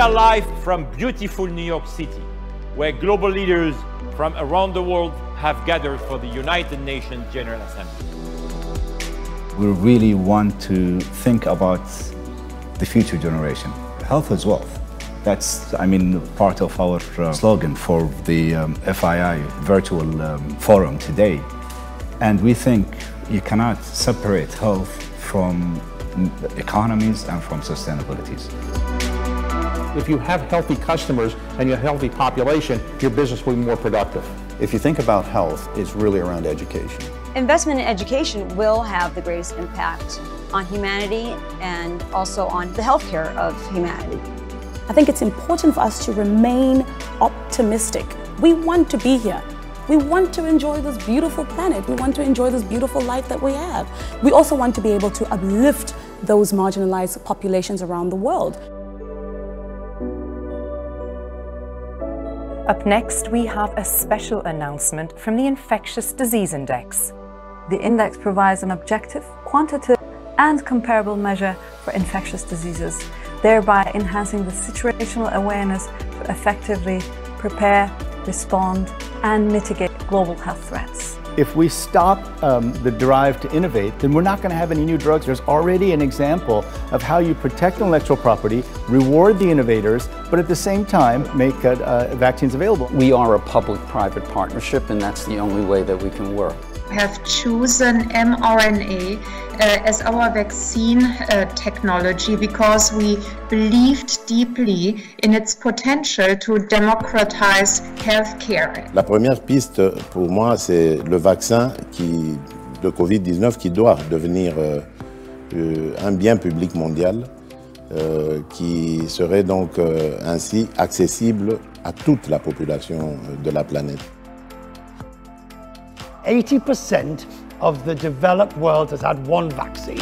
are live from beautiful New York City, where global leaders from around the world have gathered for the United Nations General Assembly. We really want to think about the future generation. Health is wealth. That's, I mean, part of our uh, slogan for the um, FII virtual um, forum today. And we think you cannot separate health from economies and from sustainabilities. If you have healthy customers and you have a healthy population, your business will be more productive. If you think about health, it's really around education. Investment in education will have the greatest impact on humanity and also on the healthcare of humanity. I think it's important for us to remain optimistic. We want to be here. We want to enjoy this beautiful planet. We want to enjoy this beautiful life that we have. We also want to be able to uplift those marginalized populations around the world. Up next, we have a special announcement from the Infectious Disease Index. The index provides an objective, quantitative, and comparable measure for infectious diseases, thereby enhancing the situational awareness to effectively prepare, respond, and mitigate global health threats. If we stop um, the drive to innovate, then we're not going to have any new drugs. There's already an example of how you protect intellectual property, reward the innovators, but at the same time make uh, uh, vaccines available. We are a public-private partnership, and that's the only way that we can work have chosen mRNA uh, as our vaccine uh, technology because we believed deeply in its potential to democratize healthcare. La première piste pour moi, c'est le vaccin qui, de Covid-19 qui doit devenir euh, euh, un bien public mondial. Euh, qui serait donc euh, ainsi accessible à toute la population de la planète. 80% of the developed world has had one vaccine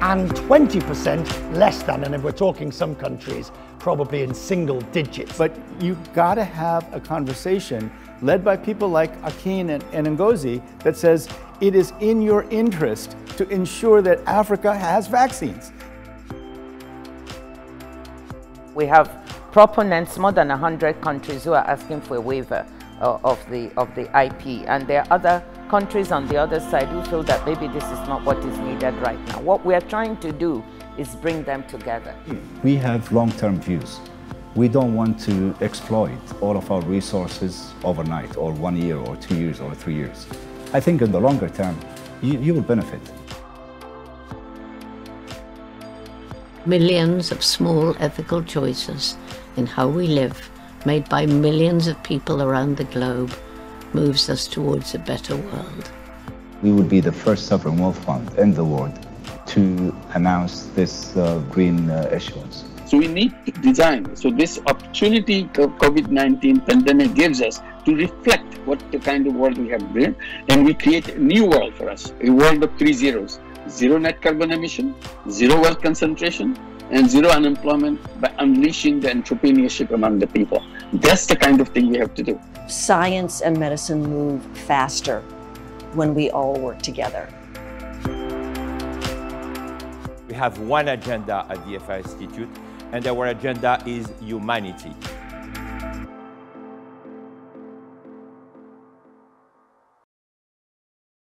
and 20% less than, and if we're talking some countries, probably in single digits. But you've gotta have a conversation led by people like Akin and, and Ngozi that says it is in your interest to ensure that Africa has vaccines. We have proponents, more than 100 countries who are asking for a waiver uh, of, the, of the IP. And there are other countries on the other side who feel that maybe this is not what is needed right now. What we are trying to do is bring them together. We have long-term views. We don't want to exploit all of our resources overnight or one year or two years or three years. I think in the longer term, you, you will benefit. Millions of small ethical choices in how we live made by millions of people around the globe moves us towards a better world. We would be the first sovereign wealth fund in the world to announce this uh, green uh, issuance. So we need to design. So this opportunity COVID-19 pandemic gives us to reflect what the kind of world we have built and we create a new world for us, a world of three zeros. Zero net carbon emission, zero wealth concentration, and zero unemployment by unleashing the entrepreneurship among the people. That's the kind of thing we have to do. Science and medicine move faster when we all work together. We have one agenda at the FII Institute, and our agenda is humanity.